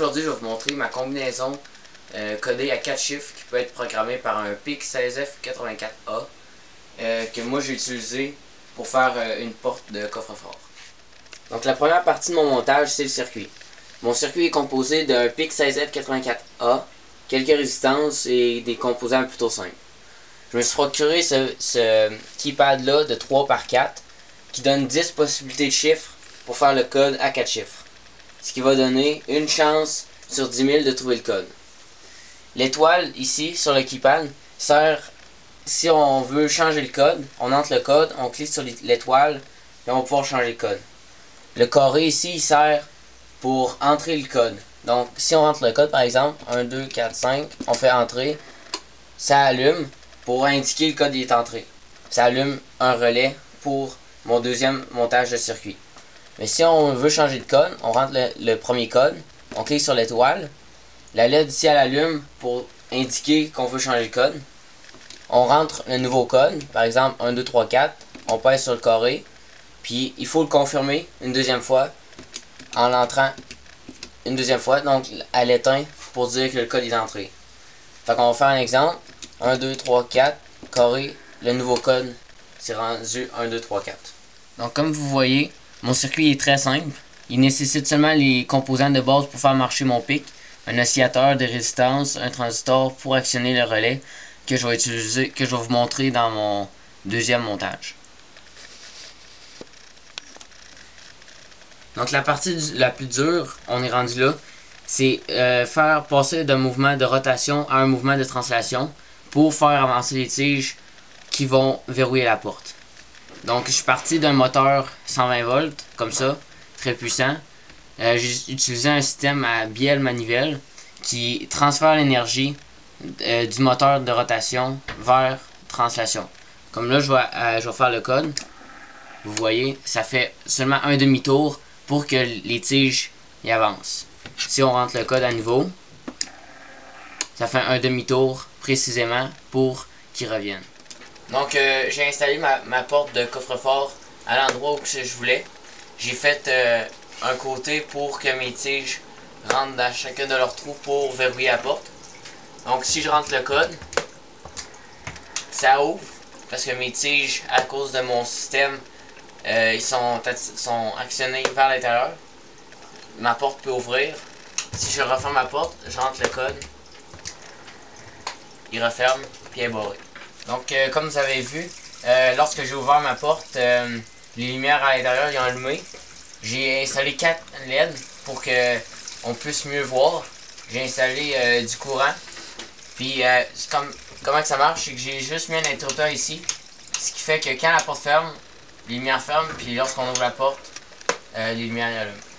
aujourd'hui, je vais vous montrer ma combinaison euh, codée à 4 chiffres qui peut être programmée par un PIC16F84A euh, que moi j'ai utilisé pour faire euh, une porte de coffre-fort. Donc la première partie de mon montage, c'est le circuit. Mon circuit est composé d'un PIC16F84A, quelques résistances et des composants plutôt simples. Je me suis procuré ce, ce keypad là de 3 par 4 qui donne 10 possibilités de chiffres pour faire le code à 4 chiffres. Ce qui va donner une chance sur 10 000 de trouver le code. L'étoile ici sur le keypad sert si on veut changer le code, on entre le code, on clique sur l'étoile et on va pouvoir changer le code. Le carré ici sert pour entrer le code. Donc si on rentre le code par exemple, 1, 2, 4, 5, on fait entrer, ça allume pour indiquer le code est entré. Ça allume un relais pour mon deuxième montage de circuit. Mais si on veut changer de code, on rentre le, premier code, on clique sur l'étoile, la LED ici elle allume pour indiquer qu'on veut changer le code. On rentre le nouveau code, par exemple 1, 2, 3, 4, on pèse sur le carré, puis il faut le confirmer une deuxième fois en l'entrant une deuxième fois, donc elle éteint pour dire que le code est entré. Fait qu'on va faire un exemple, 1, 2, 3, 4, carré, le nouveau code, c'est rendu 1, 2, 3, 4. Donc comme vous voyez, mon circuit est très simple. Il nécessite seulement les composants de base pour faire marcher mon pic, un oscillateur de résistance, un transistor pour actionner le relais que je vais que je vais vous montrer dans mon deuxième montage. Donc la partie la plus dure, on est rendu là, c'est euh, faire passer d'un mouvement de rotation à un mouvement de translation pour faire avancer les tiges qui vont verrouiller la porte. Donc je suis parti d'un moteur 120 volts, comme ça, très puissant. Euh, j'ai utilisé un système à bielle manivelle qui transfère l'énergie euh, du moteur de rotation vers translation. Comme là, je vais, euh, je vais faire le code. Vous voyez, ça fait seulement un demi-tour pour que les tiges y avancent. Si on rentre le code à nouveau, ça fait un demi-tour précisément pour qu'ils reviennent. Donc euh, j'ai installé ma, porte de coffre-fort à l'endroit où je voulais. J'ai fait euh, un côté pour que mes tiges rentrent dans chacun de leurs trous pour verrouiller la porte. Donc si je rentre le code, ça ouvre parce que mes tiges, à cause de mon système, euh, ils sont, actionnés vers l'intérieur. Ma porte peut ouvrir. Si je referme ma porte, je rentre le code. Il referme, puis il est. Donc, euh, comme vous avez vu, euh, lorsque j'ai ouvert ma porte, euh, les lumières à l'intérieur ont allumé. J'ai installé 4 LED pour que on puisse mieux voir. J'ai installé du courant. Puis, comme, comment que ça marche, c'est que j'ai juste mis un interrupteur ici. Ce qui fait que quand la porte ferme, les lumières ferment, puis lorsqu'on ouvre la porte, les lumières allument.